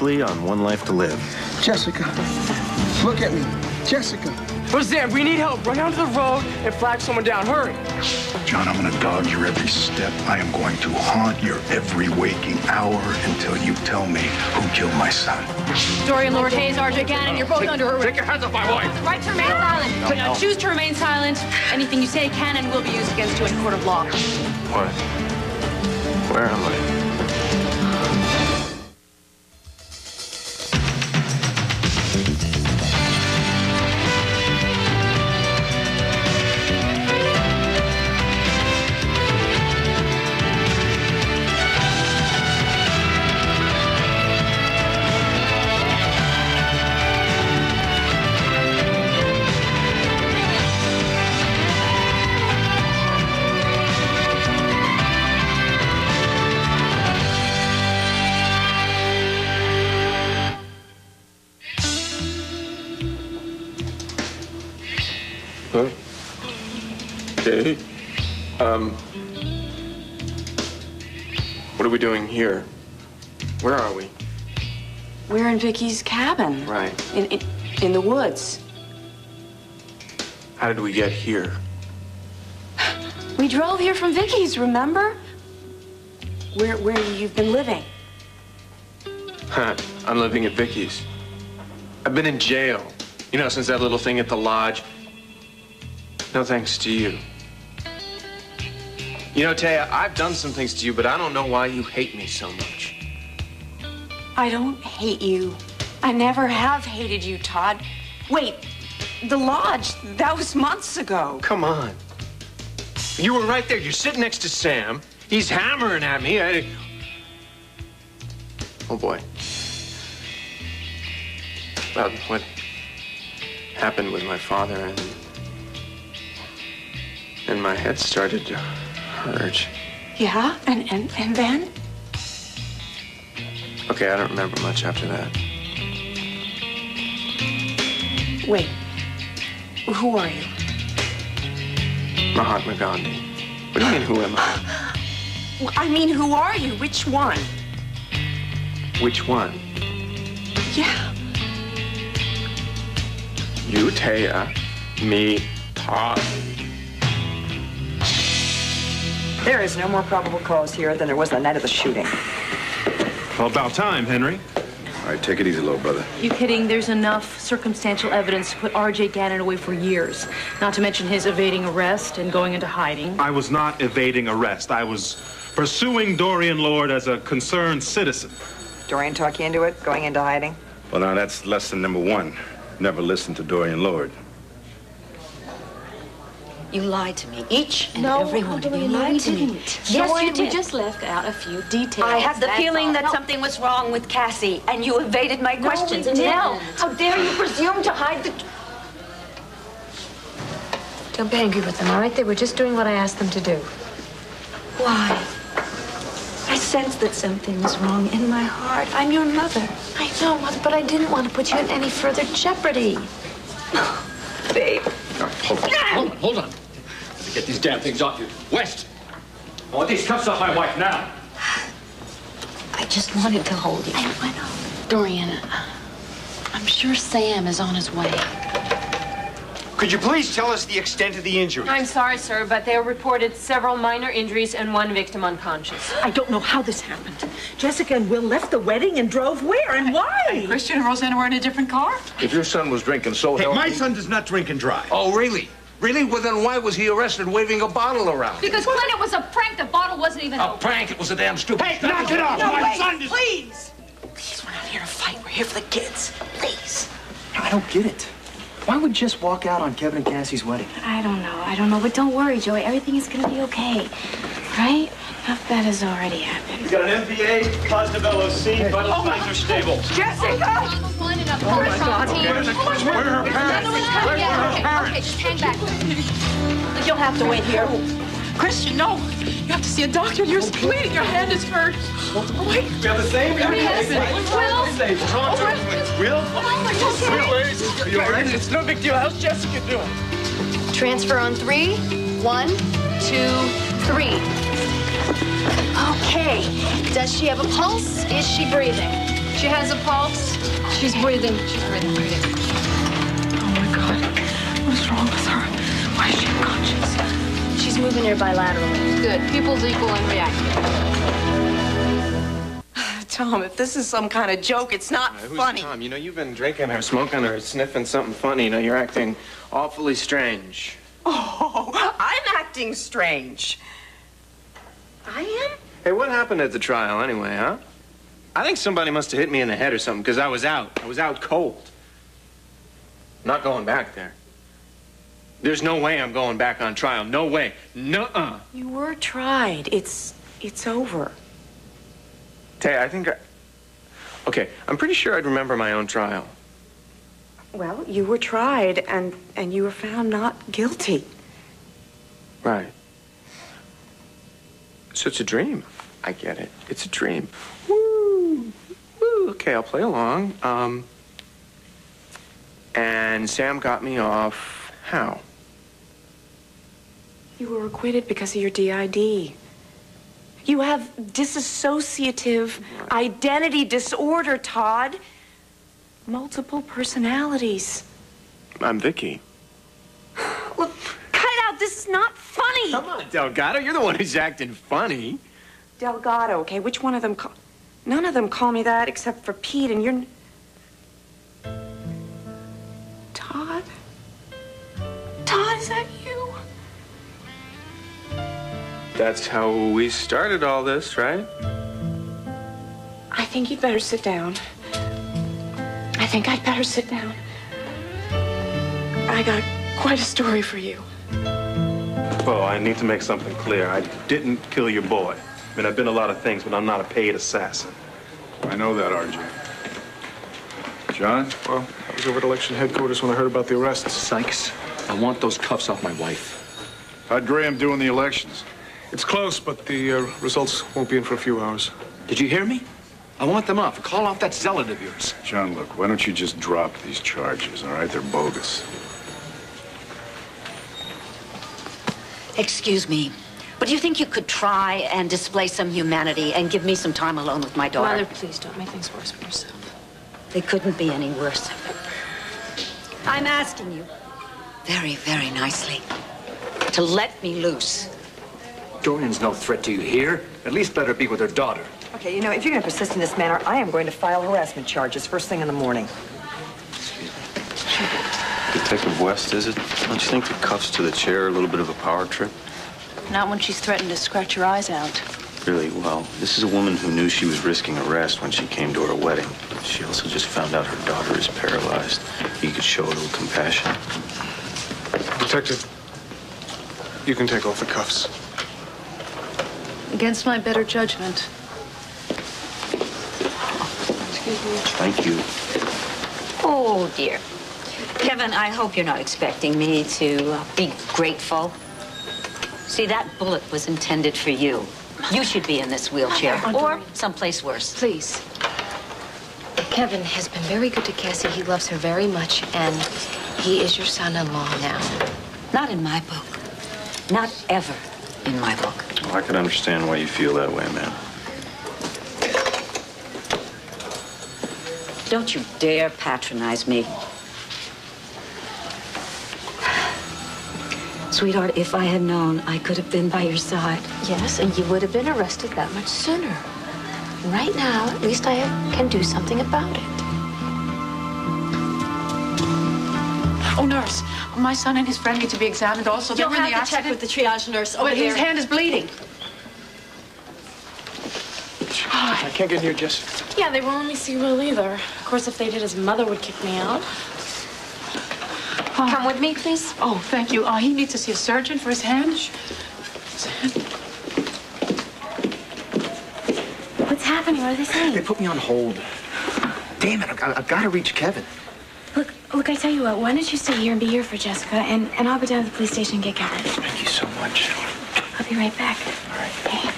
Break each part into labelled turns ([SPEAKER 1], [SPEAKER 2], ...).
[SPEAKER 1] Lee on One Life to Live.
[SPEAKER 2] Jessica, look at me. Jessica.
[SPEAKER 3] Roseanne, we need help. Run down to the road and flag someone down. Hurry.
[SPEAKER 4] John, I'm gonna dog your every step. I am going to haunt your every waking hour until you tell me who killed my son.
[SPEAKER 5] Dorian Lord Hayes, RJ Gannon, you're both
[SPEAKER 3] take,
[SPEAKER 5] under arrest.
[SPEAKER 3] Take your hands off my wife.
[SPEAKER 5] Right to remain silent.
[SPEAKER 3] No, no.
[SPEAKER 5] Choose to remain silent. Anything you say can and will be used against you in a court of law.
[SPEAKER 1] What? Where am I?
[SPEAKER 6] Doing here? Where are we?
[SPEAKER 7] We're in Viki's cabin.
[SPEAKER 6] Right.
[SPEAKER 7] In, in, in the woods.
[SPEAKER 6] How did we get here?
[SPEAKER 7] We drove here from Viki's, remember? Where, where you've been living.
[SPEAKER 6] Huh. I'm living at Viki's. I've been in jail. You know, since that little thing at the lodge. No thanks to you. You know, Téa, I've done some things to you, but I don't know why you hate me so much.
[SPEAKER 7] I don't hate you. I never have hated you, Todd. Wait, the lodge, that was months ago.
[SPEAKER 6] Come on. You were right there. You're sitting next to Sam. He's hammering at me. I... Oh, boy. About what happened with my father and... And my head started to hurt.
[SPEAKER 7] Yeah, and, and, and then?
[SPEAKER 6] Okay, I don't remember much after that.
[SPEAKER 7] Wait, who are you?
[SPEAKER 6] Mahatma Gandhi. What do you mean, who am I?
[SPEAKER 7] I mean, who are you? Which one?
[SPEAKER 6] Which one?
[SPEAKER 7] Yeah.
[SPEAKER 6] You, Téa. Me, Todd.
[SPEAKER 8] There is no more probable cause here than there was the night of the shooting.
[SPEAKER 9] Well, about time, Henry.
[SPEAKER 4] All right, take it easy, little brother.
[SPEAKER 5] You kidding? There's enough circumstantial evidence to put R.J. Gannon away for years. Not to mention his evading arrest and going into hiding.
[SPEAKER 9] I was not evading arrest. I was pursuing Dorian Lord as a concerned citizen.
[SPEAKER 8] Dorian talk you into it, going into hiding?
[SPEAKER 4] Well, now that's lesson number one. Never listen to Dorian Lord.
[SPEAKER 10] You lied to me, each and
[SPEAKER 5] No,
[SPEAKER 10] every one of you lied to me. Yes,
[SPEAKER 5] Dorian,
[SPEAKER 10] you did.
[SPEAKER 5] we just left out a few details.
[SPEAKER 10] I have the
[SPEAKER 5] that's
[SPEAKER 10] feeling
[SPEAKER 5] all.
[SPEAKER 10] that
[SPEAKER 5] No.
[SPEAKER 10] something was wrong with Cassie, and you evaded my
[SPEAKER 5] No,
[SPEAKER 10] questions.
[SPEAKER 5] we
[SPEAKER 10] now,
[SPEAKER 5] didn't.
[SPEAKER 10] how dare you presume to hide the...
[SPEAKER 11] Don't be angry with them, all right? They were just doing what I asked them to do.
[SPEAKER 10] Why? I sensed that something was wrong in my heart. I'm your mother.
[SPEAKER 11] I know, Mother, but I didn't want to put you in any further jeopardy.
[SPEAKER 10] Babe.
[SPEAKER 12] Hold on, hold on, hold on. Let me get these damn things off you. West! I want these cuffs off my wife now.
[SPEAKER 10] I just wanted to hold you.
[SPEAKER 11] I, I know. Dorian, I'm sure Sam is on his way.
[SPEAKER 13] Could you please tell us the extent of the injury?
[SPEAKER 14] I'm sorry, sir, but there were reported several minor injuries and one victim unconscious.
[SPEAKER 15] I don't know how this happened. Jessica and Will left the wedding and drove where and why?
[SPEAKER 8] Christian and Rosanna were in a different car?
[SPEAKER 16] If your son was drinking so
[SPEAKER 13] Hey,
[SPEAKER 16] healthy...
[SPEAKER 13] my son does not drink and drive.
[SPEAKER 16] Oh, really? Really? Well, then why was he arrested waving a bottle around?
[SPEAKER 5] Because Clint, it was a prank. The bottle wasn't even
[SPEAKER 16] A prank? It was a damn stupid...
[SPEAKER 13] Hey, knock it off!
[SPEAKER 15] No,
[SPEAKER 13] my
[SPEAKER 15] wait,
[SPEAKER 13] son is...
[SPEAKER 15] please.
[SPEAKER 8] Please, we're not here to fight. We're here for the kids. Please.
[SPEAKER 17] I don't get it. Why would just walk out on Kevin and Cassie's wedding?
[SPEAKER 11] I don't know. I don't know. But don't worry, Joey. Everything is going to be okay. Right? Enough bad has already happened.
[SPEAKER 9] We got an MVA, positive LOC, vital oh signs are stable.
[SPEAKER 8] Jessica!
[SPEAKER 5] Oh, oh
[SPEAKER 8] my God.
[SPEAKER 13] Where are her parents? Where are her parents?
[SPEAKER 5] Okay, just hang back.
[SPEAKER 15] You'll have to wait here. Christian, no. You have to see a doctor. You're bleeding. Your hand is hurt. Oh, wait.
[SPEAKER 9] We have the same
[SPEAKER 5] Yes.
[SPEAKER 9] Will? Will?
[SPEAKER 15] Oh, oh
[SPEAKER 9] Are you all right? It's no big deal. How's Jessica doing?
[SPEAKER 11] Transfer on three. One, two, three. Okay. Does she have a pulse? Is she breathing?
[SPEAKER 18] She has a pulse. She's breathing. She's breathing, breathing.
[SPEAKER 5] Oh my God. What's wrong with her? Why is she unconscious?
[SPEAKER 19] She's moving here bilaterally.
[SPEAKER 18] Good. Pupils equal and reactive.
[SPEAKER 7] Tom, if this is some kind of joke, it's not
[SPEAKER 6] Who's
[SPEAKER 7] funny.
[SPEAKER 6] Tom? You know, you've been drinking or smoking or sniffing something funny. You know, you're acting awfully strange.
[SPEAKER 7] Oh, I'm acting strange. I am?
[SPEAKER 6] Hey, what happened at the trial anyway, huh? I think somebody must have hit me in the head or something because I was out. I was out cold. I'm Not going back there. There's no way I'm going back on trial. No way. Nuh-uh.
[SPEAKER 7] You were tried. It's it's over.
[SPEAKER 6] Tay, I think I... Okay, I'm pretty sure I'd remember my own trial.
[SPEAKER 7] Well, you were tried and and you were found not guilty.
[SPEAKER 6] Right. So it's a dream. I get it. It's a dream. Woo! Woo! Okay, I'll play along. Um, and Sam got me off how?
[SPEAKER 7] You were acquitted because of your DID. You have dissociative identity disorder, Todd. Multiple personalities.
[SPEAKER 6] I'm Viki.
[SPEAKER 7] Look, cut it out. This is not funny.
[SPEAKER 6] Come on, Delgado. You're the one who's acting funny.
[SPEAKER 7] Delgado, okay? Which one of them call... None of them call me that except for Pete, and you're... Todd? Todd, is that you?
[SPEAKER 6] That's how we started all this, right?
[SPEAKER 7] I think you'd better sit down. I think I'd better sit down. I got quite a story for you.
[SPEAKER 20] Well, I need to make something clear. I didn't kill your boy. I mean, I've been a lot of things, but I'm not a paid assassin.
[SPEAKER 4] I know that, RJ. John?
[SPEAKER 21] Well, I was over at election headquarters when I heard about the arrests.
[SPEAKER 13] Sykes, I want those cuffs off my wife.
[SPEAKER 4] How'd Graham do in the elections?
[SPEAKER 21] It's close, but the uh, results won't be in for a few hours.
[SPEAKER 13] Did you hear me? I want them off. Call off that zealot of yours.
[SPEAKER 4] John, look, why don't you just drop these charges, all right? They're bogus.
[SPEAKER 10] Excuse me, but do you think you could try and display some humanity and give me some time alone with my daughter?
[SPEAKER 19] Mother, please don't make things worse for yourself.
[SPEAKER 10] They couldn't be any worse. I'm asking you very, very nicely to let me loose.
[SPEAKER 13] Dorian's no threat to you here. At least let her be with her daughter.
[SPEAKER 7] Okay, you know, if you're going to persist in this manner, I am going to file harassment charges first thing in the morning.
[SPEAKER 21] Detective West, is it? Don't you think the cuffs to the chair are a little bit of a power trip?
[SPEAKER 19] Not when she's threatened to scratch your eyes out.
[SPEAKER 21] Really, well, this is a woman who knew she was risking arrest when she came to her wedding. She also just found out her daughter is paralyzed. You could show a little compassion.
[SPEAKER 22] Detective, you can take off the cuffs.
[SPEAKER 19] Against my better judgment. Excuse me.
[SPEAKER 21] Thank you.
[SPEAKER 10] Oh, dear. Kevin, I hope you're not expecting me to uh, be grateful. See, that bullet was intended for you. You should be in this wheelchair or someplace worse.
[SPEAKER 9] Please. Kevin has been very good to Cassie. He loves her very much, and he is your son-in-law now.
[SPEAKER 10] Not in my book. Not ever in my book.
[SPEAKER 21] Well, I could understand why you feel that way, man.
[SPEAKER 10] Don't you dare patronize me. Sweetheart, if I had known, I could have been by your side.
[SPEAKER 9] Yes, and you would have been arrested that much sooner. Right now, at least I can do something about it.
[SPEAKER 5] Oh, nurse, my son and his friend need to be examined also. They
[SPEAKER 23] You'll
[SPEAKER 5] were in
[SPEAKER 23] have
[SPEAKER 5] the
[SPEAKER 23] to check with the triage nurse over
[SPEAKER 5] but
[SPEAKER 23] there.
[SPEAKER 5] his hand is bleeding.
[SPEAKER 22] I can't get near Jessica.
[SPEAKER 19] Yeah, they won't let me see Will either. Of course, if they did, his mother would kick me out.
[SPEAKER 5] Come with me, please. Oh, thank you. Uh, he needs to see a surgeon for his hand.
[SPEAKER 9] What's happening? What are they saying?
[SPEAKER 24] They put me on hold. Damn it, I've, I've got to reach Kevin.
[SPEAKER 9] Look, look, I tell you what, why don't you stay here and be here for Jessica, and, and I'll go down to the police station and get Kevin.
[SPEAKER 24] Thank you so much.
[SPEAKER 9] I'll be right back.
[SPEAKER 24] All right.
[SPEAKER 9] Okay.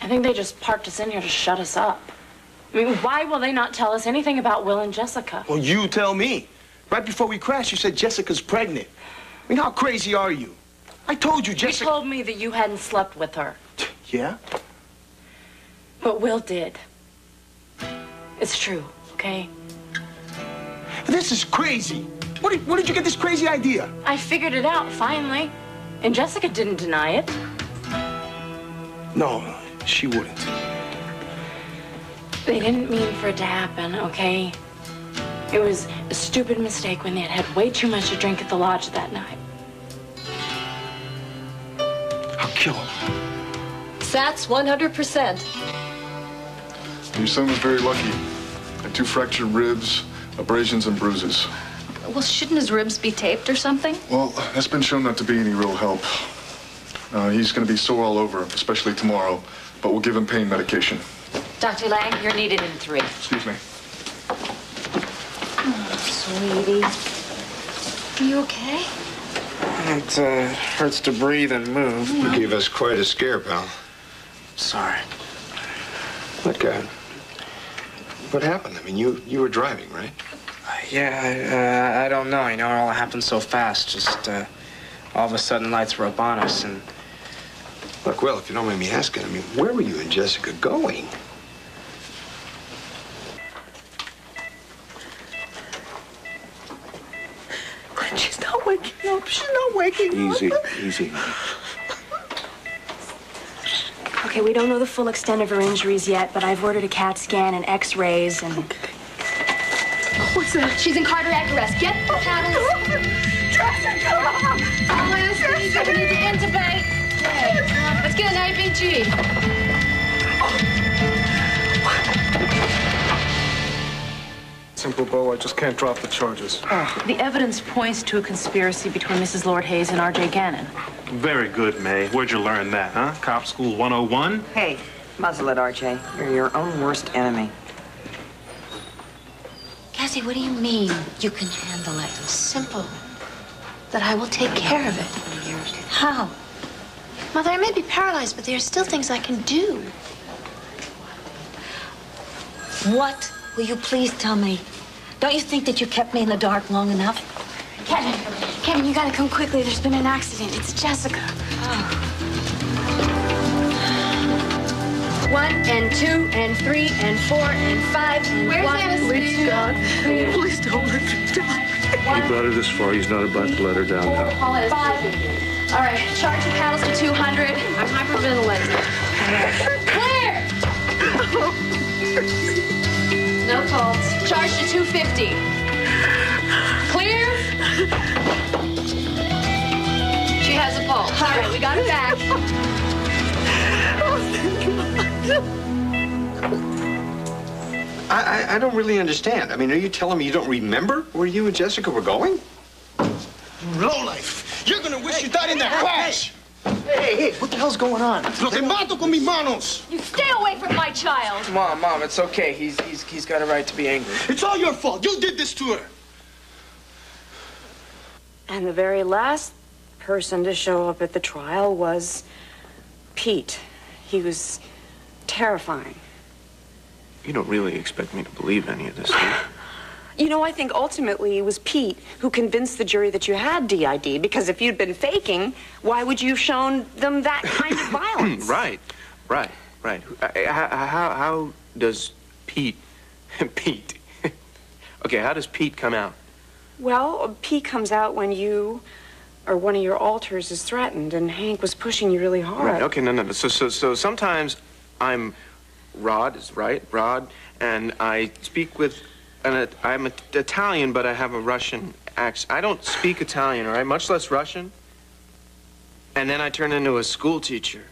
[SPEAKER 19] I think they just parked us in here to shut us up. I mean, why will they not tell us anything about Will and Jessica?
[SPEAKER 2] Well, you tell me. Right before we crashed, you said Jessica's pregnant. I mean, how crazy are you? I told you, Jessica...
[SPEAKER 19] You told me that you hadn't slept with her,
[SPEAKER 2] Yeah?
[SPEAKER 19] but Will did. It's true, okay?
[SPEAKER 2] This is crazy. What did, where did you get this crazy idea?
[SPEAKER 19] I figured it out finally. And Jessica didn't deny it.
[SPEAKER 2] No, she wouldn't.
[SPEAKER 19] They didn't mean for it to happen, okay? It was a stupid mistake when they had had way too much to drink at the lodge that night.
[SPEAKER 2] I'll kill him.
[SPEAKER 5] That's 100%.
[SPEAKER 25] Your son was very lucky. Had two fractured ribs, abrasions, and bruises.
[SPEAKER 5] Well, shouldn't his ribs be taped or something?
[SPEAKER 25] Well, that's been shown not to be any real help. Uh, he's going to be sore all over, especially tomorrow, but we'll give him pain medication.
[SPEAKER 10] Dr. Lang, you're needed in three.
[SPEAKER 25] Excuse me.
[SPEAKER 10] Sweetie. Are you okay?
[SPEAKER 3] It uh, hurts to breathe and move.
[SPEAKER 26] You gave us quite a scare, pal.
[SPEAKER 3] Sorry.
[SPEAKER 26] Look, uh, what happened? I mean, you you were driving, right?
[SPEAKER 3] Yeah, I, uh, I don't know. You know, it all happened so fast. Just uh, all of a sudden, lights were up on us, and
[SPEAKER 26] Look, well, if you don't mind me asking, I mean, where were you and Jessica going?
[SPEAKER 9] She's not waking up. She's not waking
[SPEAKER 26] Easy, easy.
[SPEAKER 27] Okay, we don't know the full extent of her injuries yet, but I've ordered a CAT scan and x-rays and...
[SPEAKER 9] What's that?
[SPEAKER 5] She's in cardiac arrest. Get the paddles.
[SPEAKER 9] Jessica!
[SPEAKER 5] Oh, anesthesia. We need to intubate. Okay, Let's get an IVG. Oh.
[SPEAKER 22] Simple, Bo. I just can't drop the charges.
[SPEAKER 28] Ah, the evidence points to a conspiracy between Mrs. Lord Hayes and R.J. Gannon.
[SPEAKER 16] Very good, May. Where'd you learn that, huh? Cop School 101?
[SPEAKER 7] Hey, muzzle it, RJ. You're your own worst enemy.
[SPEAKER 11] Cassie, what do you mean you can handle it? Simple. That I will take care of it. How? Mother, I may be paralyzed, but there are still things I can do.
[SPEAKER 10] What will you please tell me? Don't you think that you kept me in the dark long enough?
[SPEAKER 27] Kevin, Kevin, you gotta come quickly. There's been an accident. It's Jessica. Oh.
[SPEAKER 19] One and two and three and four and five and
[SPEAKER 9] Where's
[SPEAKER 19] one.
[SPEAKER 9] anesthesia? Please God, please don't let her die.
[SPEAKER 16] He brought her this far. He's not about to let her down now.
[SPEAKER 19] Five. All right, charge the paddles to 200. I'm hyperventilating. Clear! No pulse. Charge to 250. Clear? She has a pulse. All right, we got it back.
[SPEAKER 26] I, I I don't really understand. I mean, are you telling me you don't remember where you and Jessica were going?
[SPEAKER 2] Low life. You're gonna wish you died in that
[SPEAKER 9] hey,
[SPEAKER 2] crash.
[SPEAKER 9] Hey, hey, hey, what the hell's going on?
[SPEAKER 2] Lo te mato con mis manos.
[SPEAKER 19] You stay away from my child.
[SPEAKER 3] Mom, Mom, it's okay. He's he's he's got a right to be angry.
[SPEAKER 2] It's all your fault. You did this to her.
[SPEAKER 7] And the very last person to show up at the trial was Pete. He was terrifying.
[SPEAKER 6] You don't really expect me to believe any of this, do you?
[SPEAKER 7] Know, I think ultimately it was Pete who convinced the jury that you had DID, because if you'd been faking, why would you have shown them that kind of violence?
[SPEAKER 3] right, right, right. Uh, How, how, how does Pete, Pete, okay, how does Pete come out?
[SPEAKER 7] Well, Pete comes out when you or one of your alters is threatened, and Hank was pushing you really hard.
[SPEAKER 3] Right, okay, no, no, no. So, so, so sometimes I'm Rod, is right, Rod, and I speak with, an, I'm a- Italian, but I have a Russian accent. I don't speak Italian, all right, much less Russian. And then I turn into a school teacher.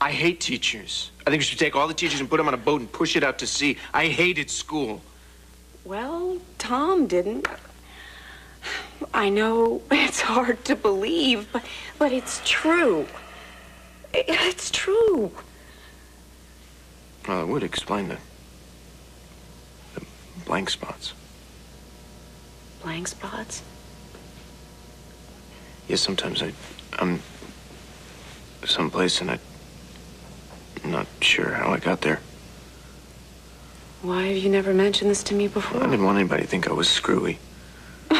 [SPEAKER 3] I hate teachers. I think we should take all the teachers and put them on a boat and push it out to sea. I hated school.
[SPEAKER 7] Well, Tom didn't. I know it's hard to believe, but, but it's true. It's true.
[SPEAKER 6] Well, it would explain the blank spots.
[SPEAKER 7] Blank spots?
[SPEAKER 6] Yes, sometimes I, I'm someplace and I, I'm not sure how I got there.
[SPEAKER 7] Why have you never mentioned this to me before?
[SPEAKER 6] I didn't want anybody to think I was screwy.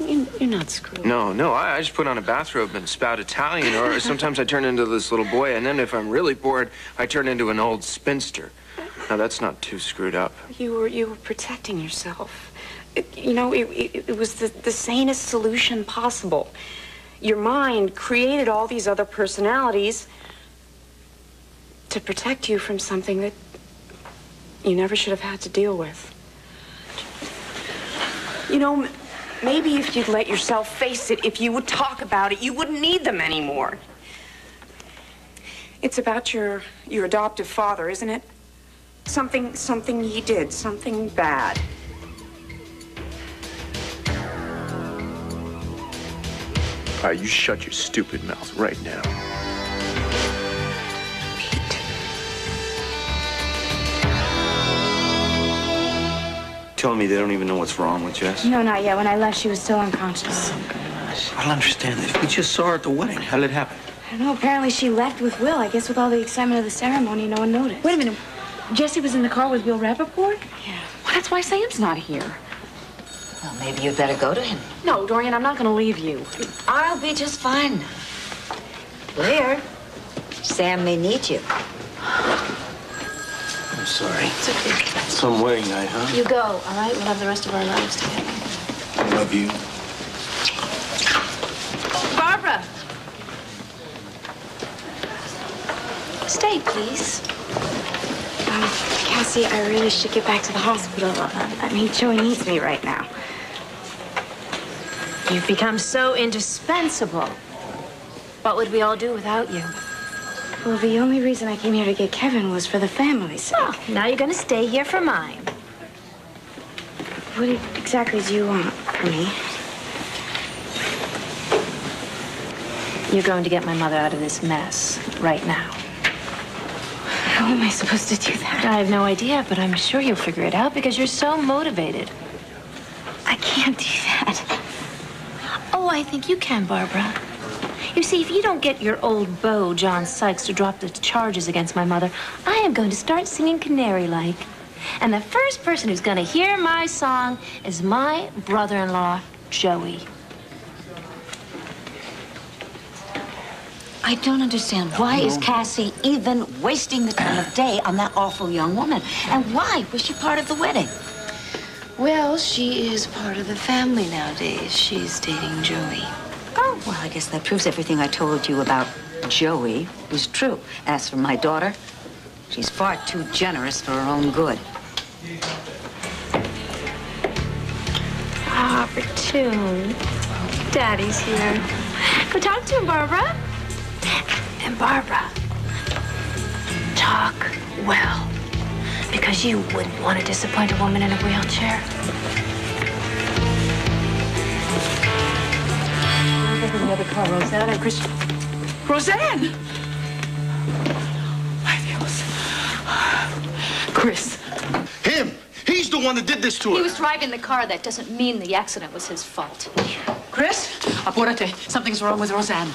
[SPEAKER 7] You- You're not screwed.
[SPEAKER 6] No, no, I, I just put on a bathrobe and spout Italian, or sometimes I turn into this little boy, and then if I'm really bored, I turn into an old spinster. Now, that's not too screwed up.
[SPEAKER 7] You were you were protecting yourself. It- you know, it, it, it was the, the sanest solution possible. Your mind created all these other personalities to protect you from something that you never should have had to deal with. You know, maybe if you'd let yourself face it, if you would talk about it, you wouldn't need them anymore. It's about your your adoptive father, isn't it? Something something he did, something bad.
[SPEAKER 6] All right, you shut your stupid mouth right now.
[SPEAKER 1] Telling me they don't even know what's wrong with Jess?
[SPEAKER 27] No, not yet. When I left, she was still unconscious.
[SPEAKER 1] I don't understand this. We just saw her at the wedding. How did it happen?
[SPEAKER 27] I don't know. Apparently, she left with Will. I guess with all the excitement of the ceremony, no one noticed. Wait a minute. Jesse was in the car with Will Rappaport?
[SPEAKER 18] Yeah. Well, that's why Sam's not here.
[SPEAKER 10] Well, maybe you'd better go to him.
[SPEAKER 18] No, Dorian, I'm not going to leave you.
[SPEAKER 10] I'll be just fine. Blair, Sam may need you.
[SPEAKER 1] I'm sorry. It's okay. Some wedding night, huh?
[SPEAKER 27] You go, all right? We'll have the rest of our lives together.
[SPEAKER 1] I love you.
[SPEAKER 27] Barbara! Stay, please. Um, Cassie, I really should get back to the hospital. Uh, I mean, Joey needs me right now.
[SPEAKER 29] You've become so indispensable. What would we all do without you?
[SPEAKER 27] Well, the only reason I came here to get Kevin was for the family's sake.
[SPEAKER 29] Oh, now you're going to stay here for mine.
[SPEAKER 27] What exactly do you want from me?
[SPEAKER 29] You're going to get my mother out of this mess right now.
[SPEAKER 27] How am I supposed to do that?
[SPEAKER 29] I have no idea, but I'm sure you'll figure it out because you're so motivated.
[SPEAKER 27] I can't do that.
[SPEAKER 29] Oh, I think you can, Barbara. You see, if you don't get your old beau, John Sykes, to drop the charges against my mother, I am going to start singing Canary like. And the first person who's going to hear my song is my brother in law, Joey.
[SPEAKER 10] I don't understand. Why is Cassie even wasting the time of day on that awful young woman? And why was she part of the wedding?
[SPEAKER 19] Well, she is part of the family nowadays. She's dating Joey.
[SPEAKER 10] Oh, well, I guess that proves everything I told you about Joey was true. As for my daughter, she's far too generous for her own good.
[SPEAKER 29] Ah, Opportune. Daddy's here. Go talk to him, Barbara. And Barbara, talk well. Because you wouldn't want to disappoint a woman in a wheelchair.
[SPEAKER 5] Get in the other car, Roseanne and Christian. Roseanne! My Dios. Chris.
[SPEAKER 2] Him! He's the one that did this to her.
[SPEAKER 30] He was driving the car. That doesn't mean the accident was his fault.
[SPEAKER 5] Chris, apúrate. Something's wrong with Roseanne.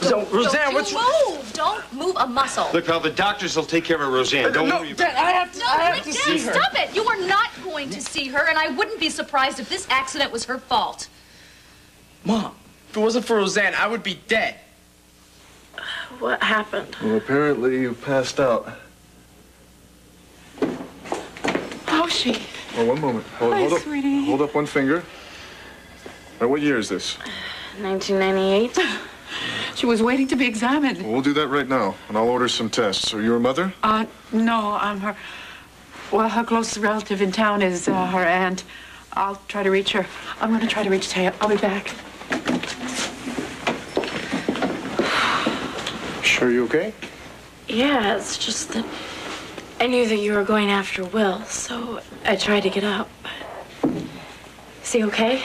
[SPEAKER 2] So, Roseanne,
[SPEAKER 30] Don't
[SPEAKER 2] what's
[SPEAKER 30] you move? Don't move a muscle.
[SPEAKER 1] Look, pal, the doctors will take care of Roseanne. Uh, don't
[SPEAKER 2] no,
[SPEAKER 1] worry.
[SPEAKER 2] Dad, I have to,
[SPEAKER 30] No,
[SPEAKER 2] I have to
[SPEAKER 30] Dad,
[SPEAKER 2] see her.
[SPEAKER 30] stop it. You are not going to see her, and I wouldn't be surprised if this accident was her fault.
[SPEAKER 3] Mom, if it wasn't for Roseanne, I would be dead.
[SPEAKER 27] What happened?
[SPEAKER 25] Well, apparently you passed out.
[SPEAKER 5] How's she?
[SPEAKER 25] Oh, one moment. Hold,
[SPEAKER 5] Hi,
[SPEAKER 25] hold up.
[SPEAKER 5] sweetie.
[SPEAKER 25] Hold up one finger. Now, what year is this?
[SPEAKER 27] 1998.
[SPEAKER 5] She was waiting to be examined.
[SPEAKER 25] Well, we'll do that right now, and I'll order some tests. Are you her mother?
[SPEAKER 5] Uh, no, I'm her. Well, her closest relative in town is uh, her aunt. I'll try to reach her. I'm going to try to reach Téa. I'll be back.
[SPEAKER 2] Sure you okay?
[SPEAKER 27] Yeah, it's just that I knew that you were going after Will, so I tried to get up. But... Is he okay?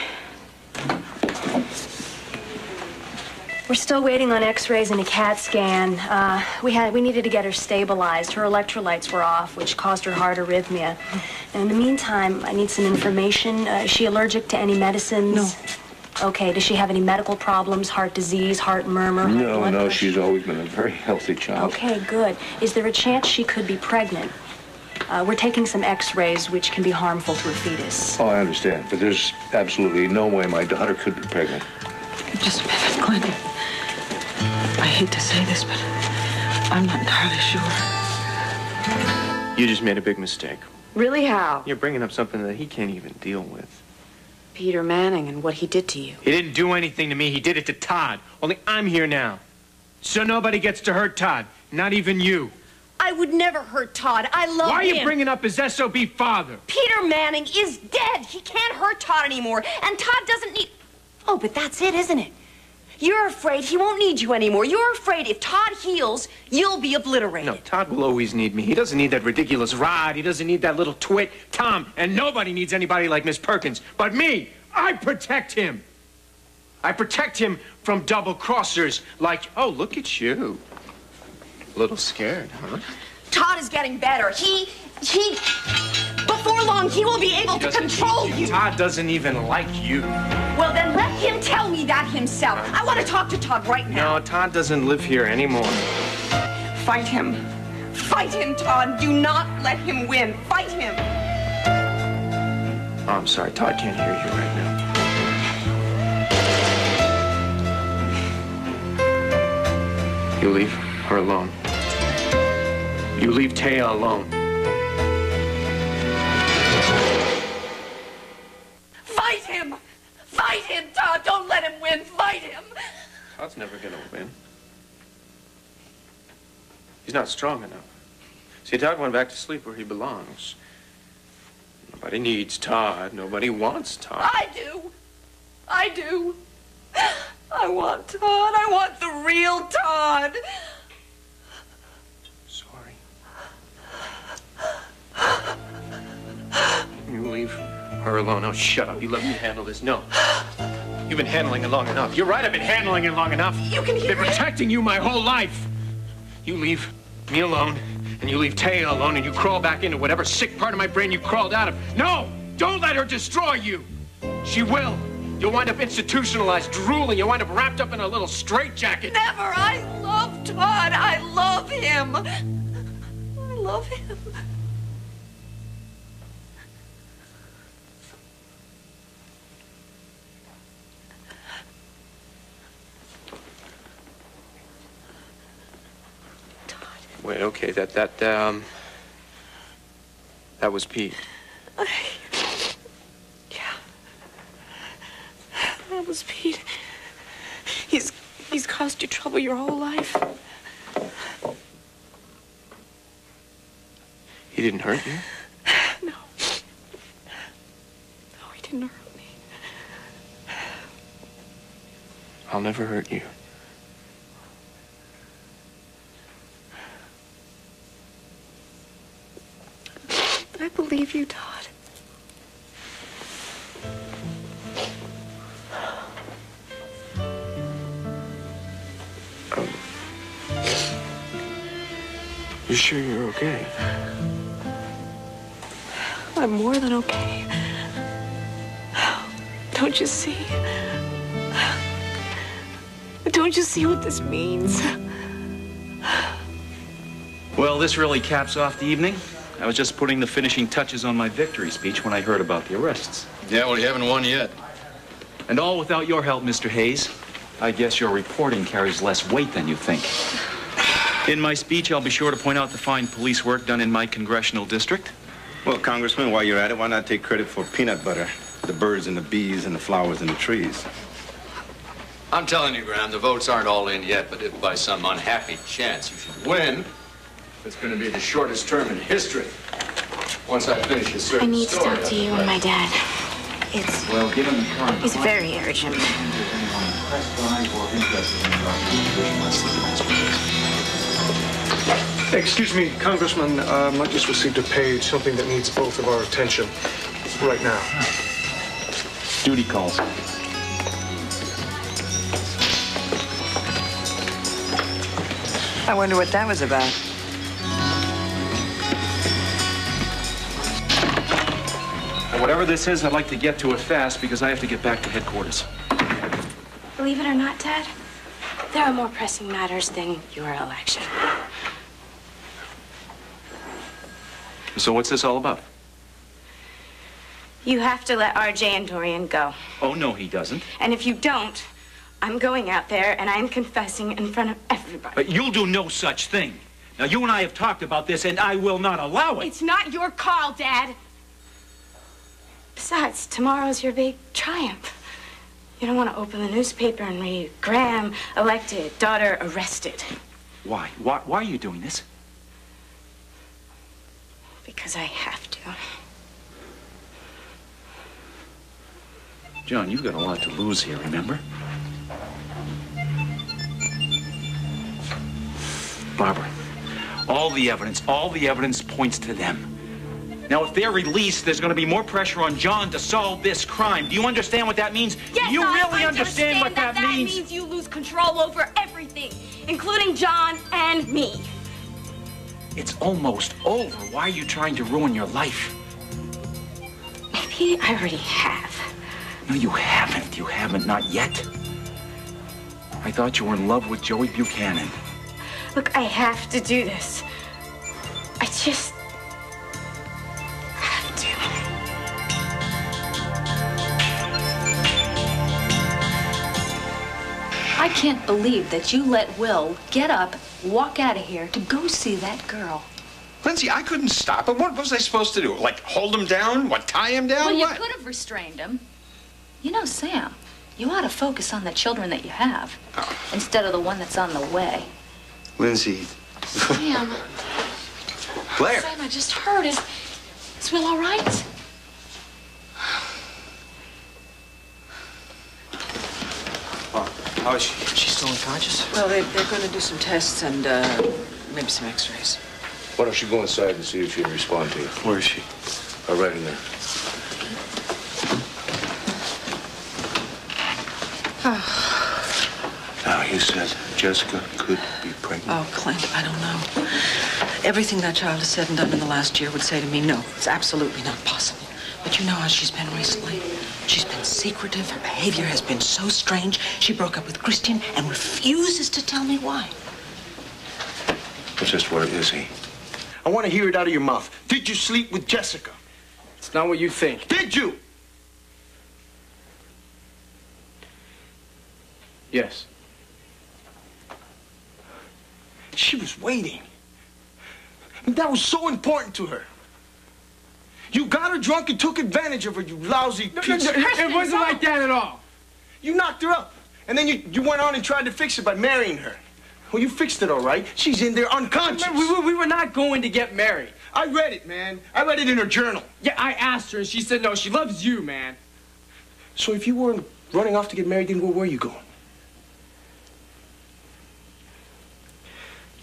[SPEAKER 27] We're still waiting on X-rays and a CAT scan. Uh, we had we needed to get her stabilized. Her electrolytes were off, which caused her heart arrhythmia. And in the meantime, I need some information. Uh, is she allergic to any medicines? No. Okay. Does she have any medical problems? Heart disease, heart murmur?
[SPEAKER 16] No,
[SPEAKER 27] blood
[SPEAKER 16] no,
[SPEAKER 27] pressure?
[SPEAKER 16] she's always been a very healthy child.
[SPEAKER 27] Okay, good. Is there a chance she could be pregnant? Uh, we're taking some x-rays which can be harmful to a fetus.
[SPEAKER 16] Oh, I understand, but there's absolutely no way my daughter could be pregnant.
[SPEAKER 5] Just a minute, Glenn. I hate to say this, but I'm not entirely sure.
[SPEAKER 6] You just made a big mistake.
[SPEAKER 7] Really, how?
[SPEAKER 6] You're bringing up something that he can't even deal with.
[SPEAKER 7] Peter Manning and what he did to you.
[SPEAKER 6] He didn't do anything to me. He did it to Todd. Only I'm here now. So nobody gets to hurt Todd. Not even you.
[SPEAKER 18] I would never hurt Todd. I love him.
[SPEAKER 6] Why are
[SPEAKER 18] him.
[SPEAKER 6] you bringing up his SOB father?
[SPEAKER 18] Peter Manning is dead. He can't hurt Todd anymore. And Todd doesn't need. Oh, but that's it, isn't it? You're afraid he won't need you anymore. You're afraid if Todd heals, you'll be obliterated.
[SPEAKER 6] No, Todd will always need me. He doesn't need that ridiculous rod. He doesn't need that little twit, Tom. And nobody needs anybody like Miss Perkins. But me, I protect him. I protect him from double crossers like, oh, look at you. A little scared, huh?
[SPEAKER 18] Todd is getting better. He. he. Long, he will be able to control
[SPEAKER 6] need
[SPEAKER 18] you.
[SPEAKER 6] Todd doesn't even like you.
[SPEAKER 18] Well, then let him tell me that himself. I want to talk to Todd right now.
[SPEAKER 6] No, Todd doesn't live here anymore.
[SPEAKER 18] Fight him. Fight him, Todd. Do not let him win. Fight him.
[SPEAKER 6] Oh, I'm sorry. Todd can't hear you right now. You leave her alone. You leave Téa alone. Todd's never gonna win. He's not strong enough. See, Todd went back to sleep where he belongs. Nobody needs Todd. Nobody wants Todd.
[SPEAKER 18] I do. I do. I want Todd. I want the real Todd.
[SPEAKER 6] Sorry. You leave her alone. Oh, shut up. You let me handle this. No. You've been handling it long enough. You're right. I've been handling it long enough.
[SPEAKER 18] You can hear
[SPEAKER 6] Been protecting you my whole life. You leave me alone, and you leave Téa alone, and you crawl back into whatever sick part of my brain you crawled out of. No! Don't let her destroy you. She will. You'll wind up institutionalized, drooling. You'll wind up wrapped up in a little straitjacket.
[SPEAKER 18] Never. I love Todd. I love him. I love him.
[SPEAKER 6] Wait, okay, that, that, um... That was Pete. Yeah.
[SPEAKER 7] That was Pete. He's he's caused you trouble your whole life.
[SPEAKER 6] He didn't hurt you?
[SPEAKER 7] No. No, he didn't hurt me.
[SPEAKER 6] I'll never hurt you.
[SPEAKER 7] I believe you, Todd.
[SPEAKER 6] Um, you sure you're okay?
[SPEAKER 7] I'm more than okay. Don't you see? Don't you see what this means?
[SPEAKER 13] Well, this really caps off the evening. I was just putting the finishing touches on my victory speech when I heard about the arrests.
[SPEAKER 12] Yeah, well, you haven't won yet.
[SPEAKER 13] And all without your help, Mr. Hayes. I guess your reporting carries less weight than you think. In my speech, I'll be sure to point out the fine police work done in my congressional district.
[SPEAKER 1] Well, Congressman, while you're at it, why not take credit for peanut butter? The birds and the bees and the flowers and the trees.
[SPEAKER 12] I'm telling you, Graham, the votes aren't all in yet, but if by some unhappy chance you should win, it's going to be the shortest term in history. Once I finish this
[SPEAKER 9] I need to talk to you and my dad. It's
[SPEAKER 13] Well, given the current...
[SPEAKER 9] it's very urgent.
[SPEAKER 22] Excuse me, Congressman, um, I just received a page, something that needs both of our attention right now.
[SPEAKER 13] Duty calls.
[SPEAKER 8] I wonder what that was about.
[SPEAKER 13] Whatever this is, I'd like to get to it fast because I have to get back to headquarters.
[SPEAKER 9] Believe it or not, Dad, there are more pressing matters than your election.
[SPEAKER 13] So what's this all about?
[SPEAKER 9] You have to let RJ and Dorian go.
[SPEAKER 13] Oh, no, he doesn't.
[SPEAKER 9] And if you don't, I'm going out there and I'm confessing in front of everybody.
[SPEAKER 13] But you'll do no such thing.
[SPEAKER 31] Now, you and I have talked about this, and I will not allow it.
[SPEAKER 7] It's not your call, Dad. Besides, tomorrow's your big triumph. You don't want to open the newspaper and read Graham elected, daughter arrested.
[SPEAKER 31] Why? Why, why are you doing this?
[SPEAKER 7] Because I have to.
[SPEAKER 31] John, you've got a lot to lose here, remember? Barbara, all the evidence, all the evidence points to them. Now, if they're released, there's going to be more pressure on John to solve this crime. Do you understand what that means?
[SPEAKER 7] Yes,
[SPEAKER 31] Do you
[SPEAKER 7] I
[SPEAKER 31] really understand, what that,
[SPEAKER 7] that
[SPEAKER 31] means?
[SPEAKER 7] means you lose control over everything, including John and me.
[SPEAKER 31] It's almost over. Why are you trying to ruin your life?
[SPEAKER 7] Maybe I already have.
[SPEAKER 31] No, you haven't. You haven't. Not yet. I thought you were in love with Joey Buchanan.
[SPEAKER 7] Look, I have to do this. I just
[SPEAKER 5] I can't believe that you let Will get up, walk out of here to go see that girl.
[SPEAKER 26] Lindsay, I couldn't stop him. What was I supposed to do? Like, hold him down? What, tie him down?
[SPEAKER 5] well, you
[SPEAKER 26] what?
[SPEAKER 5] could have restrained him. You know, Sam, you ought to focus on the children that you have oh. instead of the one that's on the way.
[SPEAKER 1] Lindsay,
[SPEAKER 5] Sam,
[SPEAKER 26] Blair.
[SPEAKER 5] Sam, I just heard. Is, is Will all right?
[SPEAKER 2] How is she? She's still unconscious?
[SPEAKER 32] Well, they, they're going to do some tests and uh, maybe some x-rays.
[SPEAKER 16] Why don't you go inside and see if she can respond to you?
[SPEAKER 1] Where is she?
[SPEAKER 16] Uh, right in there. Oh.
[SPEAKER 1] Now, you said Jessica could be pregnant.
[SPEAKER 32] Oh, Clint, I don't know. Everything that child has said and done in the last year would say to me, no, it's absolutely not possible. But you know how she's been recently. She's been secretive. Her behavior has been so strange. She broke up with Christian and refuses to tell me why.
[SPEAKER 1] But just where is he?
[SPEAKER 2] I want to hear it out of your mouth. Did you sleep with Jessica?
[SPEAKER 3] It's not what you think.
[SPEAKER 2] Did you?
[SPEAKER 3] Yes.
[SPEAKER 2] She was waiting. That was so important to her. You got her drunk and took advantage of her, you lousy piece.
[SPEAKER 3] no, it wasn't like that at all.
[SPEAKER 2] You knocked her up. And then you, you went on and tried to fix it by marrying her. Well, you fixed it all right. She's in there unconscious.
[SPEAKER 3] We were, we were not going to get married.
[SPEAKER 2] I read it, man. I read it in her journal.
[SPEAKER 3] Yeah, I asked her, and she said no. She loves you, man.
[SPEAKER 2] So if you weren't running off to get married, then where were you going?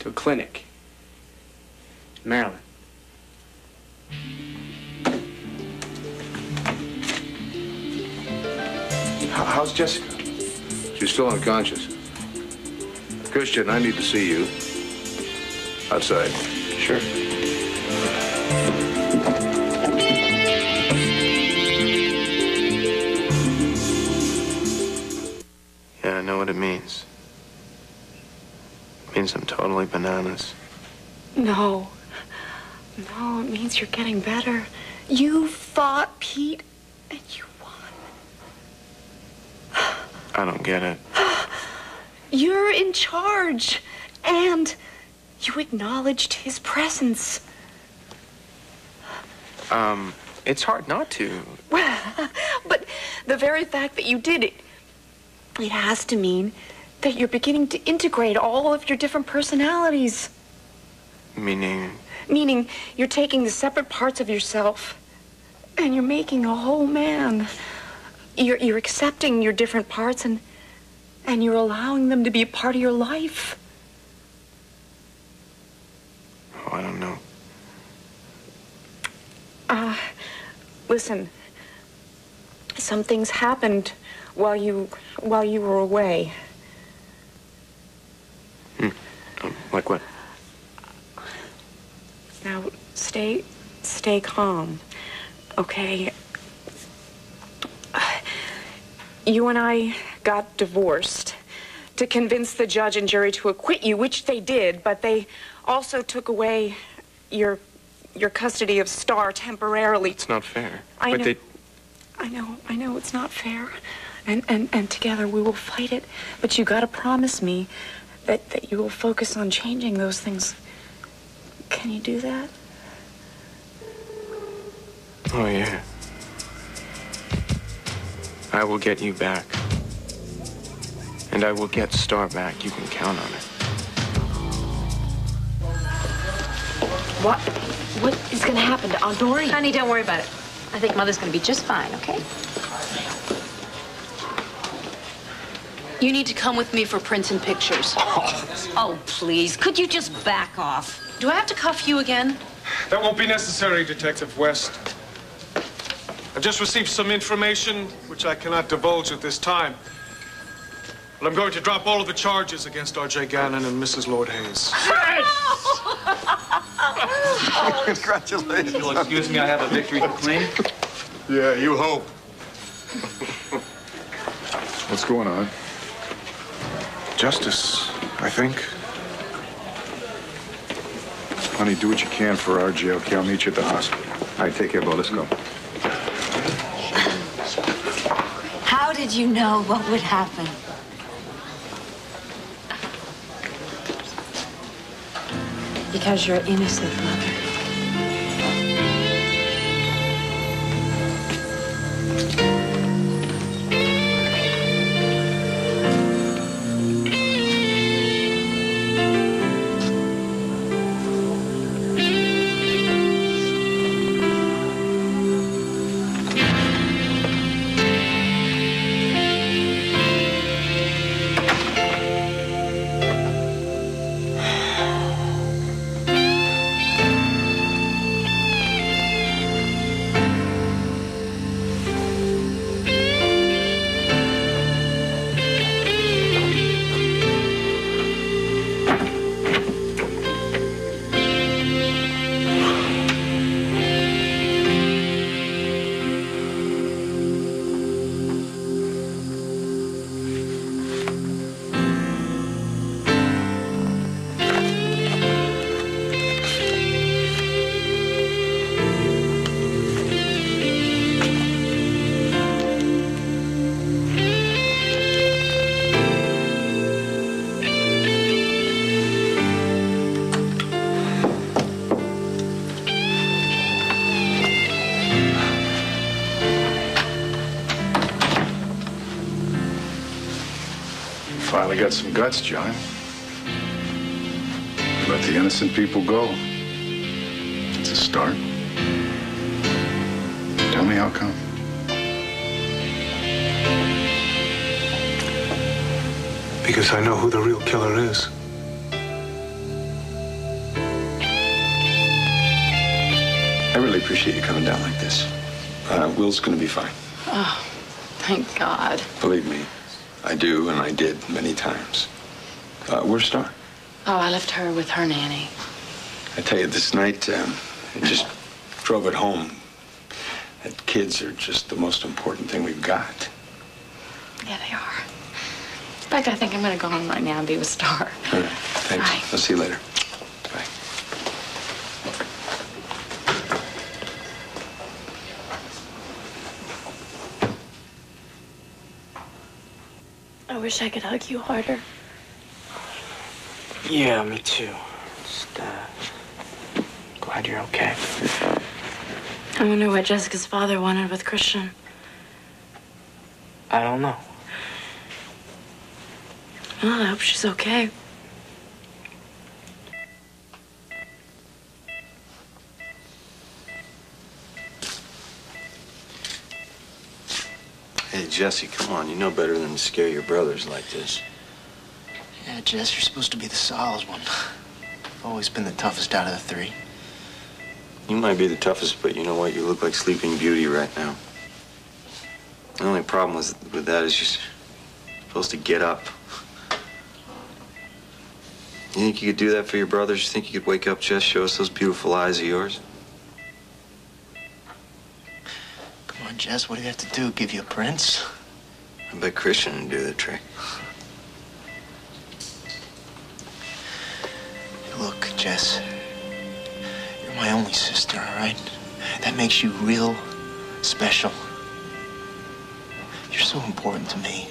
[SPEAKER 3] To a clinic. Maryland.
[SPEAKER 2] How's Jessica?
[SPEAKER 16] She's still unconscious. Christian, I need to see you. Outside.
[SPEAKER 2] Sure.
[SPEAKER 6] Yeah, I know what it means. It means I'm totally bananas.
[SPEAKER 7] No. No, it means you're getting better. You fought Pete, and you
[SPEAKER 6] I don't get it.
[SPEAKER 7] You're in charge. And you acknowledged his presence.
[SPEAKER 6] Um, it's hard not to.
[SPEAKER 7] but the very fact that you did it, it has to mean that you're beginning to integrate all of your different personalities.
[SPEAKER 6] Meaning,
[SPEAKER 7] Meaning you're taking the separate parts of yourself and you're making a whole man. You're, you're accepting your different parts and, and you're allowing them to be a part of your life.
[SPEAKER 6] oh, I don't know.
[SPEAKER 7] Uh, listen. Some things happened while you while you were away.
[SPEAKER 6] Um, like what?
[SPEAKER 7] Now stay stay calm. Okay? You and I got divorced to convince the judge and jury to acquit you, which they did, but they also took away your your custody of Star temporarily.
[SPEAKER 6] It's not fair.
[SPEAKER 7] I
[SPEAKER 6] but
[SPEAKER 7] know.
[SPEAKER 6] they
[SPEAKER 7] I know, I know it's not fair. And, and, and together we will fight it. But you gotta promise me that, that you will focus on changing those things Can you do that?
[SPEAKER 6] Oh, yeah. I will get you back. And I will get Starr back. You can count on it.
[SPEAKER 7] What? What is going to happen to Aunt Dory?
[SPEAKER 19] Honey, don't worry about it. I think Mother's going to be just fine, okay? You need to come with me for prints and pictures.
[SPEAKER 10] Oh. oh, please. Could you just back off?
[SPEAKER 19] Do I have to cuff you again?
[SPEAKER 22] That won't be necessary, Detective West. I've just received some information which I cannot divulge at this time. But I'm going to drop all of the charges against R.J. Gannon and Mrs. Lord Hayes. Yes!
[SPEAKER 13] Congratulations. You'll excuse me, I have a victory to claim.
[SPEAKER 25] Yeah, you hope. What's going on?
[SPEAKER 22] Justice, I think.
[SPEAKER 25] Honey, do what you can for RJ, okay? I'll meet you at the hospital. All right, take care, Bo. Let's go.
[SPEAKER 10] How did you know what would happen?
[SPEAKER 27] Because you're innocent, Mother.
[SPEAKER 25] Finally got some guts, John. Let the innocent people go. It's a start. Tell me how come.
[SPEAKER 22] Because I know who the real killer is.
[SPEAKER 1] I really appreciate you coming down like this. Uh, Will's gonna be fine.
[SPEAKER 19] Oh, thank God.
[SPEAKER 1] Believe me, I do, and I did many times. Uh, where's Starr?
[SPEAKER 19] Oh, I left her with her nanny.
[SPEAKER 1] I tell you, this night, um, it just drove it home that kids are just the most important thing we've got.
[SPEAKER 19] Yeah, they are. In fact, I think I'm going to go home right now and be with Starr.
[SPEAKER 1] All right, thanks.
[SPEAKER 19] Bye.
[SPEAKER 1] I'll see you later.
[SPEAKER 27] Wish I could hug you harder.
[SPEAKER 6] Yeah, me too. Just, uh, glad you're okay.
[SPEAKER 27] I wonder what Jessica's father wanted with Christian.
[SPEAKER 6] I don't know.
[SPEAKER 27] Well, I hope she's okay.
[SPEAKER 1] Hey, Jesse, come on. You know better than to scare your brothers like this.
[SPEAKER 24] Yeah, Jess, you're supposed to be the solid one. I've always been the toughest out of the three.
[SPEAKER 1] You might be the toughest, but you know what? You look like Sleeping Beauty right now. The only problem with, with that is you're supposed to get up. You think you could do that for your brothers? You think you could wake up, Jess, show us those beautiful eyes of yours?
[SPEAKER 24] Jess, what do you have to do? Give you a prince?
[SPEAKER 1] I bet Christian would do the trick.
[SPEAKER 24] Look, Jess, you're my only sister, all right? That makes you real special. You're so important to me.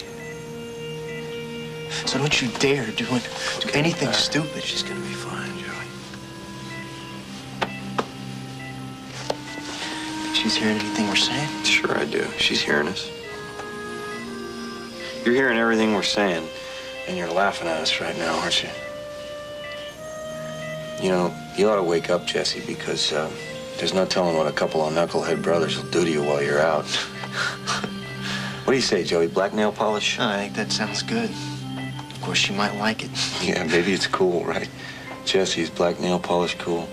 [SPEAKER 24] So don't you dare do, it, do anything stupid.
[SPEAKER 1] She's gonna be fine,
[SPEAKER 24] she's hearing anything we're saying?
[SPEAKER 1] Sure I do. She's hearing us. You're hearing everything we're saying, and you're laughing at us right now, aren't you? You know, you ought to wake up, Jesse, because uh, there's no telling what a couple of knucklehead brothers will do to you while you're out. what do you say, Joey? Black nail polish?
[SPEAKER 24] I think that sounds good. Of course, she might like it.
[SPEAKER 1] Yeah, maybe it's cool, right? Jesse's black nail polish cool.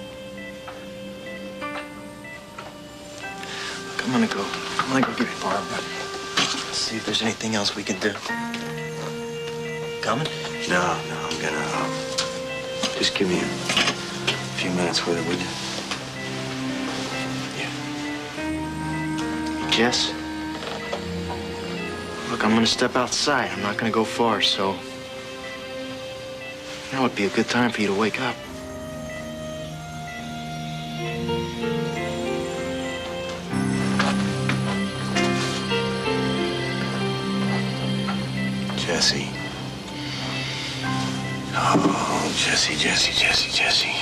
[SPEAKER 24] Gonna go. I'm gonna go get Barbara. See if there's anything else we can do. Coming?
[SPEAKER 1] No, no, I'm gonna. Uh, just give me a few minutes with it, would you? Yeah.
[SPEAKER 24] Jess? Look, I'm gonna step outside. I'm not gonna go far, so. Now would be a good time for you to wake up.
[SPEAKER 1] Jesse, Jesse, Jesse, Jesse.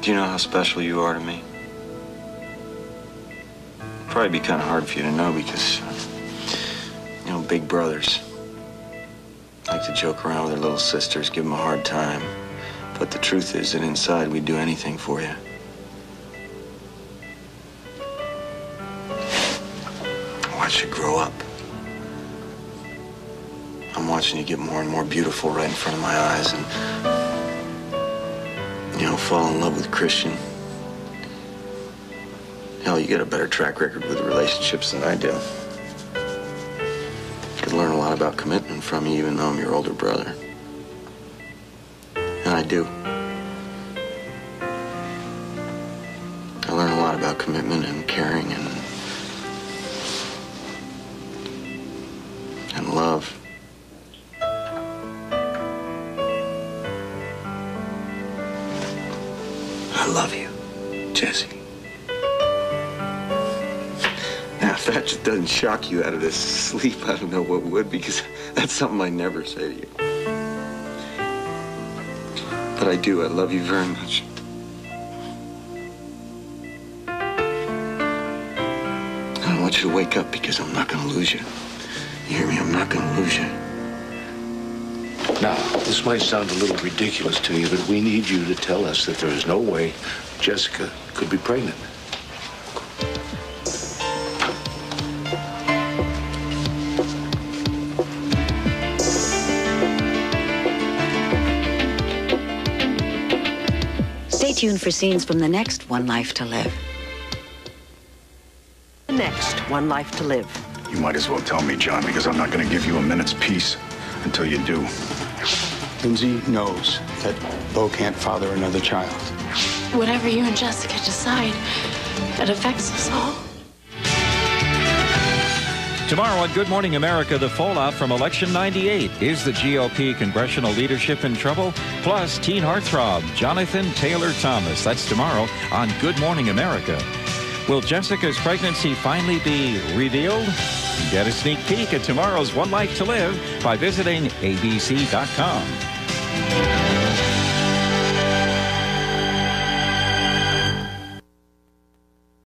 [SPEAKER 1] Do you know how special you are to me? Probably be kind of hard for you to know because, uh, you know, big brothers like to joke around with their little sisters, give them a hard time. But the truth is that inside we'd do anything for you. Watch you grow up. Watching you get more and more beautiful right in front of my eyes and, you know, fall in love with Christian. Hell, you got a better track record with relationships than I do. Could learn a lot about commitment from you, even though I'm your older brother. And I do. I learn a lot about commitment and caring and shock you out of this sleep, I don't know what would, because that's something I never say to you. But I do. I love you very much. I don't want you to wake up because I'm not going to lose you. You hear me? I'm not going to lose you.
[SPEAKER 16] Now, this might sound a little ridiculous to you, but we need you to tell us that there is no way Jessica could be pregnant.
[SPEAKER 10] Tuned for scenes from the next One Life to Live.
[SPEAKER 33] The next One Life to Live.
[SPEAKER 34] You might as well tell me, John, because I'm not going to give you a minute's peace until you do.
[SPEAKER 35] Lindsay knows that Bo can't father another child.
[SPEAKER 19] Whatever you and Jessica decide, it affects us all.
[SPEAKER 31] Tomorrow on Good Morning America, the fallout from Election 98. Is the GOP congressional leadership in trouble? Plus, teen heartthrob Jonathan Taylor Thomas. That's tomorrow on Good Morning America. Will Jessica's pregnancy finally be revealed? Get a sneak peek at tomorrow's One Life to Live by visiting abc.com.